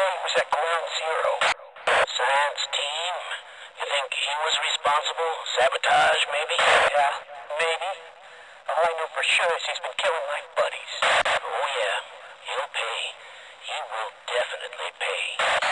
son was at ground zero. Science team? You think he was responsible? Sabotage, maybe? Yeah, maybe. All I know for sure is he's been killing my buddies. Oh yeah, he'll pay. He will definitely pay.